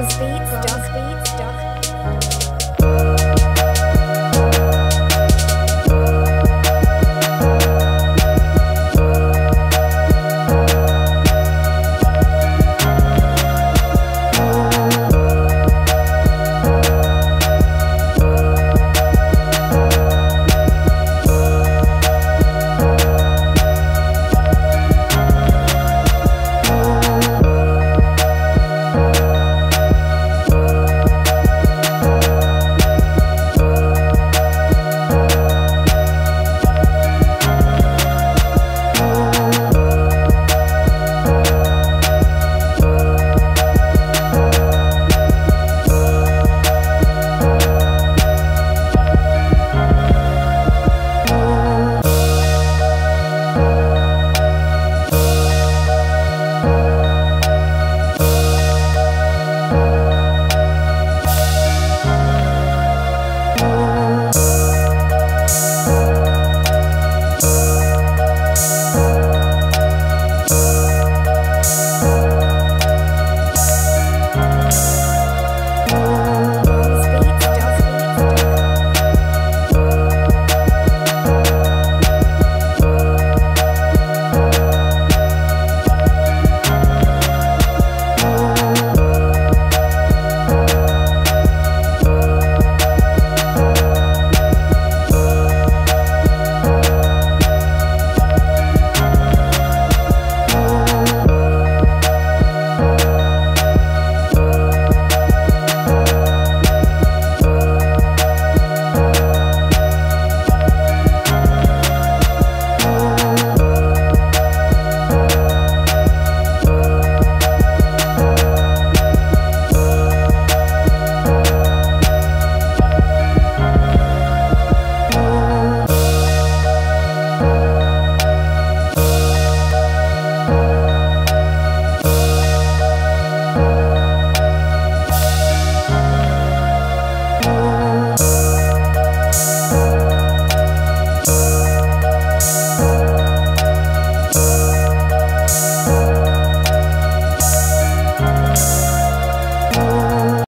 Dog's Beats. Dog's Beats.